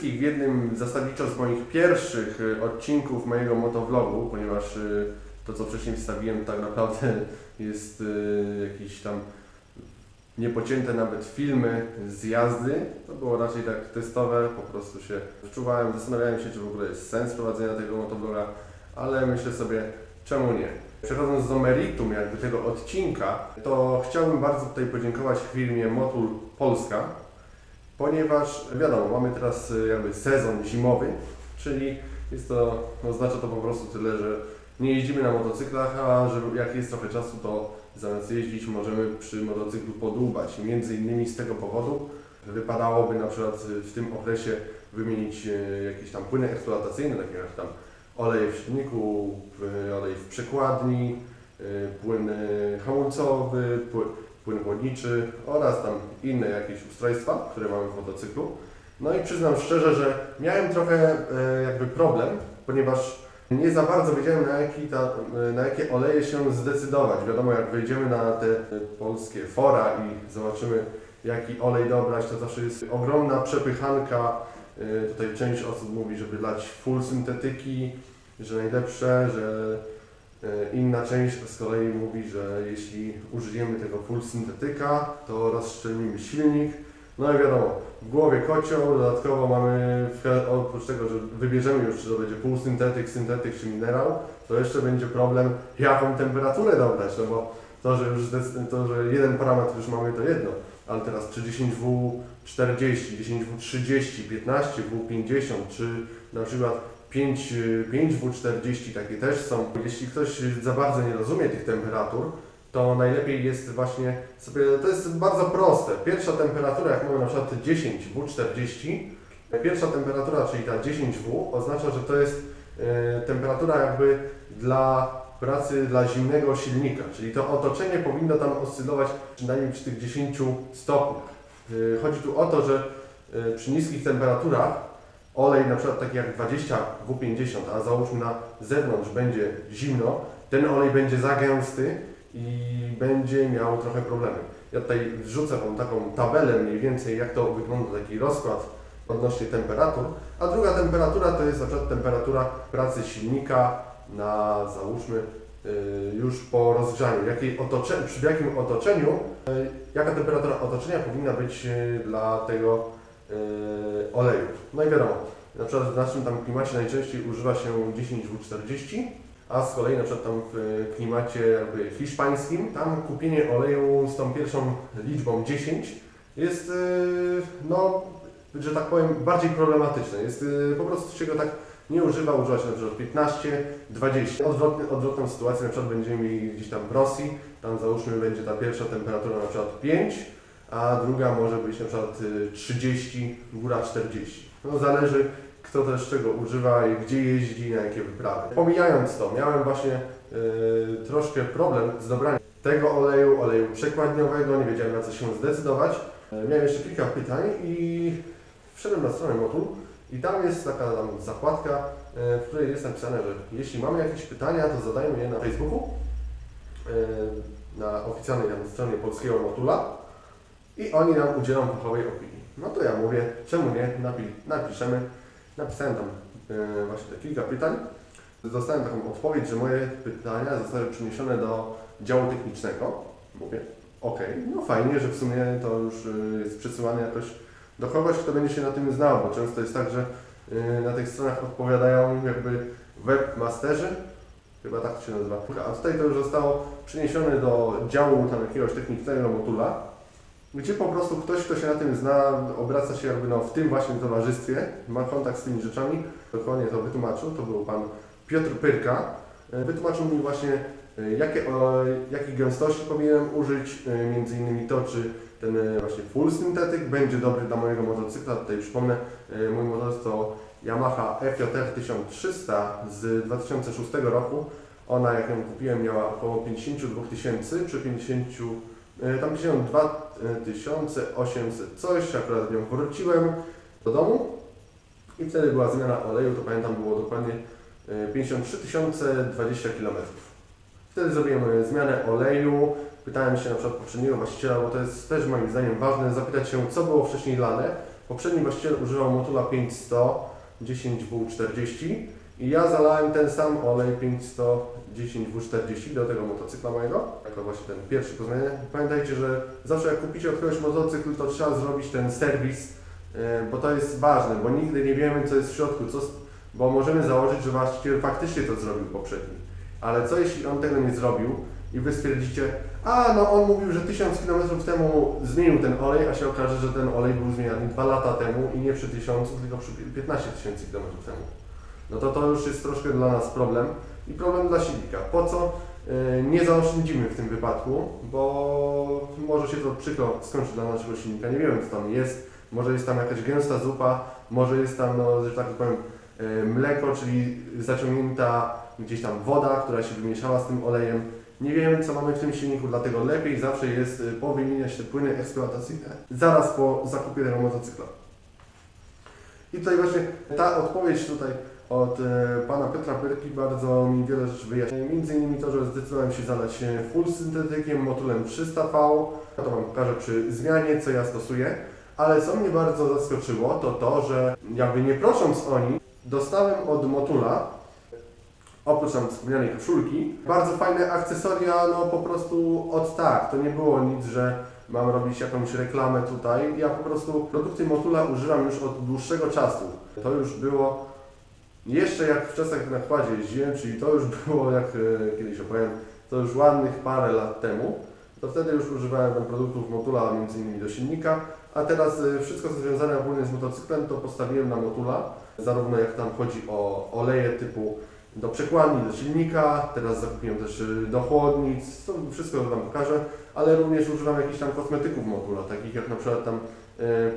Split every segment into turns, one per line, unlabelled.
Wszystkich w jednym zasadniczo z moich pierwszych y, odcinków mojego motovlogu, ponieważ y, to co wcześniej wstawiłem tak naprawdę jest y, jakieś tam niepocięte nawet filmy z jazdy. To było raczej tak testowe, po prostu się wczuwałem, zastanawiałem się czy w ogóle jest sens prowadzenia tego motovloga, ale myślę sobie czemu nie. Przechodząc do meritum jakby tego odcinka, to chciałbym bardzo tutaj podziękować firmie Motul Polska, ponieważ wiadomo, mamy teraz y, jakby sezon zimowy, czyli jest to, oznacza to po prostu tyle, że nie jeździmy na motocyklach, a że jak jest trochę czasu, to zamiast jeździć możemy przy motocyklu podłubać. Między innymi z tego powodu wypadałoby na przykład y, w tym okresie wymienić y, jakieś tam płyny eksploatacyjne, takie jak tam olej w silniku, olej w przekładni, płyn hamulcowy, pły- płyn chłodniczy oraz tam inne jakieś ustrojstwa, które mamy w motocyklu. No i przyznam szczerze, że miałem trochę e, jakby problem, ponieważ nie za bardzo wiedziałem na, jaki ta, e, na jakie oleje się zdecydować. Wiadomo, jak wejdziemy na te e, polskie fora i zobaczymy jaki olej dobrać, to zawsze jest ogromna przepychanka. Tutaj część osób mówi, żeby dać full syntetyki, że najlepsze, że Inna część z kolei mówi, że jeśli użyjemy tego full syntetyka, to rozszczelnimy silnik. No i wiadomo, w głowie kocioł, dodatkowo mamy, oprócz tego, że wybierzemy już, czy to będzie pół syntetyk, syntetyk czy minerał, to jeszcze będzie problem, jaką temperaturę dobrać, no bo to, że już to, że jeden parametr już mamy, to jedno, ale teraz czy 10W40, 10W30, 15W50, czy na przykład 5, y, 5W40 takie też są. Jeśli ktoś za bardzo nie rozumie tych temperatur, to najlepiej jest właśnie sobie, to jest bardzo proste. Pierwsza temperatura, jak mamy na przykład 10W40, pierwsza temperatura, czyli ta 10W, oznacza, że to jest e, temperatura jakby dla pracy dla zimnego silnika, czyli to otoczenie powinno tam oscylować przynajmniej przy tych 10 stopniach. E, Chodzi tu o to, że e, przy niskich temperaturach olej na przykład taki jak 20W50, a załóżmy na zewnątrz będzie zimno, ten olej będzie za gęsty i będzie miał trochę problemy. Ja tutaj wrzucę Wam taką tabelę mniej więcej, jak to wygląda, taki rozkład odnośnie temperatur. A druga temperatura to jest na przykład temperatura pracy silnika na załóżmy y, już po rozgrzaniu. Jakiej przy jakim otoczeniu, y, jaka temperatura otoczenia powinna być y, dla tego y, oleju. No i wiadomo, na przykład w naszym tam klimacie najczęściej używa się 10W40, a z kolei na przykład tam w klimacie jakby hiszpańskim, tam kupienie oleju z tą pierwszą liczbą 10 jest, y, no, że tak powiem, bardziej problematyczne. Jest y, po prostu się go tak nie używa, używa się na przykład 15, 20. Odwrotny, odwrotną sytuację na przykład będziemy mieli gdzieś tam w Rosji, tam załóżmy będzie ta pierwsza temperatura na przykład 5, a druga może być na przykład y, 30, góra 40. No zależy kto też czego używa i gdzie jeździ, na jakie wyprawy. Pomijając to, miałem właśnie y, troszkę problem z dobraniem tego oleju, oleju przekładniowego, nie wiedziałem na co się zdecydować. Y, Miałem jeszcze kilka pytań i wszedłem na stronę Motul i tam jest taka tam zakładka, y, w której jest napisane, że jeśli mamy jakieś pytania, to zadajmy je na Facebooku, y, na oficjalnej stronie polskiego Motula i oni nam udzielą fachowej opinii. No to ja mówię, czemu nie, Napi napiszemy. Napisałem tam e, właśnie te kilka pytań. Dostałem taką odpowiedź, że moje pytania zostały przeniesione do działu technicznego. Mówię, okej, no fajnie, że w sumie to już e, jest przesyłane jakoś do kogoś, kto będzie się na tym znał, bo często jest tak, że e, na tych stronach odpowiadają jakby webmasterzy, chyba tak to się nazywa. A tutaj to już zostało przeniesione do działu tam jakiegoś technicznego modula, gdzie po prostu ktoś, kto się na tym zna, obraca się jakby no, w tym właśnie towarzystwie, ma kontakt z tymi rzeczami, dokładnie to wytłumaczył, to był pan Piotr Pyrka. E, Wytłumaczył mi właśnie, e, jakie, o, jakiej gęstości powinienem użyć, e, między innymi to, czy ten właśnie full syntetyk będzie dobry dla mojego motocykla. Tutaj przypomnę, mój motocykl to Yamaha FJR 1300 z 2006 roku. Ona, jak ją kupiłem, miała około 52 tysięcy, przy 50, e, tam 52 1800 coś, akurat nią wróciłem do domu. I wtedy była zmiana oleju, to pamiętam było dokładnie e, 53 020 km. Wtedy zrobiłem e, zmianę oleju, pytałem się na przykład poprzedniego właściciela, bo to jest też moim zdaniem ważne, zapytać się co było wcześniej lane, Poprzedni właściciel używał motula 500 10W40 i ja zalałem ten sam olej 510W40 do tego motocykla mojego, jako właśnie ten pierwszy po zmianie. Pamiętajcie, że zawsze jak kupicie od kogoś motocykl, to trzeba zrobić ten serwis, yy, bo to jest ważne, bo nigdy nie wiemy co jest w środku, co, bo możemy założyć, że właściciel faktycznie to zrobił poprzedni. Ale co jeśli on tego nie zrobił i wy stwierdzicie, a no on mówił, że 1000 km temu zmienił ten olej, a się okaże, że ten olej był zmieniany 2 lata temu i nie przy 1000, tylko przy 15 tysięcy km temu. No to to już jest troszkę dla nas problem i problem dla silnika. Po co? Yy, Nie zaoszczędzimy w tym wypadku, bo może się to przykro skończyć dla naszego silnika. Nie wiemy co tam jest. Może jest tam jakaś gęsta zupa, może jest tam, no, że tak powiem, yy, mleko, czyli zaciągnięta gdzieś tam woda, która się wymieszała z tym olejem. Nie wiemy, co mamy w tym silniku, dlatego lepiej zawsze jest y, powymieniać te płyny eksploatacyjne zaraz po zakupie tego motocykla. I tutaj właśnie ta odpowiedź tutaj od e, pana Piotra Pyrki bardzo mi wiele rzeczy wyjaśnia. Między innymi to, że zdecydowałem się zalać e, full syntetykiem, motulem 300V. Ja to Wam pokażę przy zmianie, co ja stosuję. Ale co mnie bardzo zaskoczyło, to to, że jakby nie prosząc oni, dostałem od motula oprócz tam wspomnianej koszulki, bardzo fajne akcesoria, no po prostu od tak. To nie było nic, że mam robić jakąś reklamę tutaj. Ja po prostu produkty Motula używam już od dłuższego czasu. To już było jeszcze jak w czasach na kładzie jeździłem, czyli to już było, jak e, kiedyś opowiem, to już ładnych parę lat temu. To wtedy już używałem produktów Motula, między innymi do silnika, a teraz e, wszystko co związane ogólnie z motocyklem to postawiłem na Motula, zarówno jak tam chodzi o oleje typu do przekładni, do silnika, teraz zakupiłem też y, do chłodnic, to wszystko Wam pokażę, ale również używam jakichś tam kosmetyków Motula, takich jak na przykład tam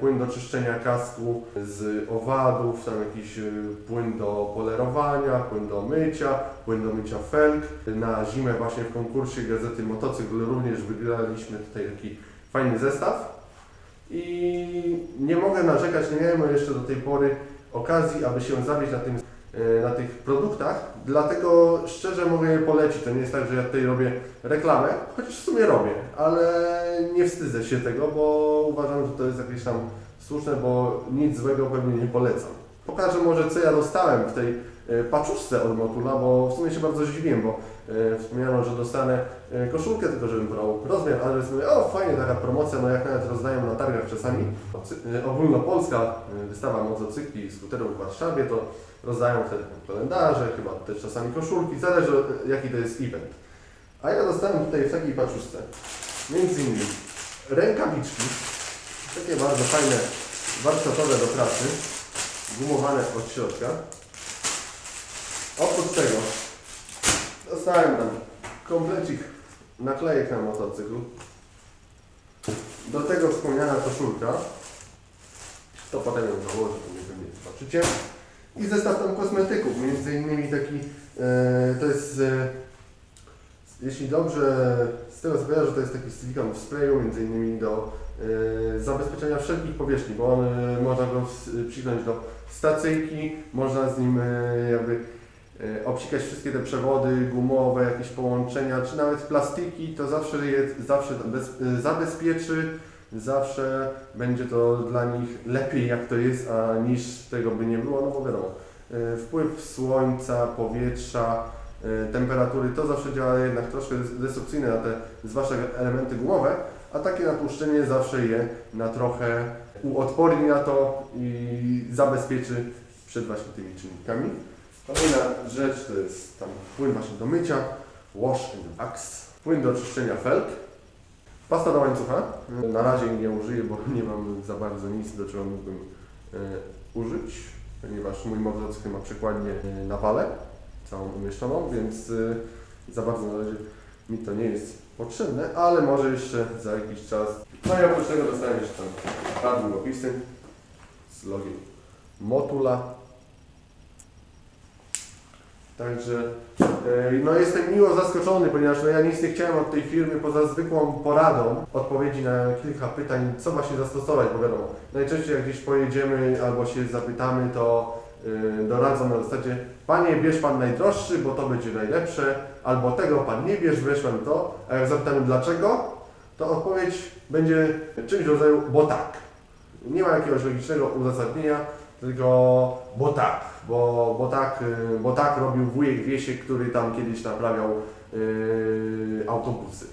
płyn do czyszczenia kasku z owadów, tam jakiś y, płyn do polerowania, płyn do mycia, płyn do mycia felg. Na zimę właśnie w konkursie gazety Motocykl również wygraliśmy tutaj taki fajny zestaw i nie mogę narzekać, nie miałem jeszcze do tej pory okazji, aby się zawieść na tym e, na tych produktach, dlatego szczerze mogę je polecić. To nie jest tak, że ja tutaj robię reklamę, chociaż w sumie robię, ale nie wstydzę się tego, bo uważam, że to jest jakieś tam słuszne, bo nic złego pewnie nie polecam. Pokażę może, co ja dostałem w tej e, paczuszce od Motula, bo w sumie się bardzo zdziwiłem, bo e, wspomniano, że dostanę e, koszulkę, tylko żebym brał rozmiar, ale sobie, o fajnie, taka promocja, no jak nawet rozdają na targach czasami. E, Ogólnopolska e, wystawa motocykli i skuterów w Warszawie, to rozdają wtedy kalendarze, chyba też czasami koszulki, zależy e, jaki to jest event. A ja dostałem tutaj w takiej paczuszce między innymi rękawiczki, takie bardzo fajne, warsztatowe do pracy, gumowane od środka. Oprócz tego dostałem tam komplecik naklejek na motocyklu. Do tego wspomniana koszulka. To potem ją założę, to nie wiem, zobaczycie. I zestaw tam kosmetyków, między innymi taki, e, to jest, e, jeśli dobrze, z tego co kojarzę, to jest taki silikon w sprayu, między innymi do e, zabezpieczenia wszelkich powierzchni, bo on, e, można go w- do stacyjki, można z nim e, jakby obsikać wszystkie te przewody gumowe, jakieś połączenia, czy nawet plastiki, to zawsze je zawsze e, zabezpieczy, zawsze będzie to dla nich lepiej jak to jest, a niż tego by nie było, no bo wiadomo, e, wpływ słońca, powietrza, e, temperatury, to zawsze działa jednak troszkę destrukcyjnie na te zwłaszcza elementy gumowe, a takie natłuszczenie zawsze je na trochę uodporni na to i zabezpieczy przed właśnie tymi czynnikami. Kolejna rzecz to jest tam płyn właśnie do mycia, wash and wax, płyn do czyszczenia felg, pasta do łańcucha. Na razie nie użyję, bo nie mam za bardzo nic, do czego mógłbym e, użyć, ponieważ mój motocykl ma przekładnię e, na wale, całą umieszczoną, więc e, za bardzo na razie mi to nie jest potrzebne, ale może jeszcze za jakiś czas. No i oprócz tego dostałem jeszcze tam dwa długopisy z logiem Motula. Także e, no jestem miło zaskoczony, ponieważ no ja nic nie chciałem od tej firmy poza zwykłą poradą, odpowiedzi na kilka pytań, co właśnie zastosować, bo wiadomo, najczęściej jak gdzieś pojedziemy albo się zapytamy, to yy, doradzą na zasadzie Panie, bierz Pan najdroższy, bo to będzie najlepsze, albo tego Pan nie bierz, weź Pan to, a jak zapytamy dlaczego, to odpowiedź będzie czymś w rodzaju, bo tak. Nie ma jakiegoś logicznego uzasadnienia, tylko bo tak, bo, bo tak, y, bo tak robił wujek Wiesiek, który tam kiedyś naprawiał y, autobusy.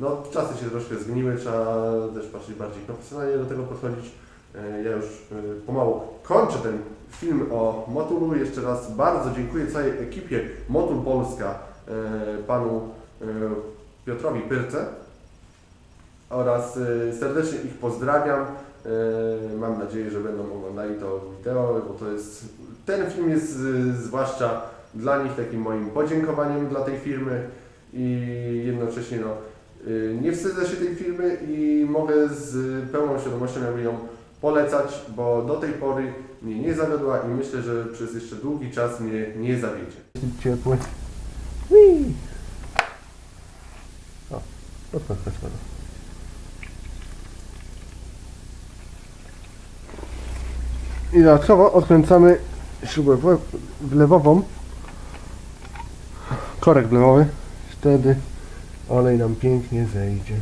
No, czasy się troszkę zmieniły, trzeba też patrzeć bardziej profesjonalnie do tego podchodzić. E, Ja już e, pomału kończę ten film o Motulu. Jeszcze raz bardzo dziękuję całej ekipie Motul Polska, panu Piotrowi Pyrce oraz serdecznie ich pozdrawiam. E, Mam nadzieję, że będą oglądali to wideo, bo to jest, ten film jest e, zwłaszcza dla nich takim moim podziękowaniem dla tej firmy i jednocześnie no, y, nie wstydzę się tej firmy i mogę z pełną świadomością jakby ją polecać, bo do tej pory mnie nie zawiodła i myślę, że przez jeszcze długi czas mnie nie zawiedzie. Ciepły. O, odpad, chodź I dodatkowo odkręcamy śrubę wle- wlewową, korek wlewowy, wtedy olej nam pięknie zejdzie.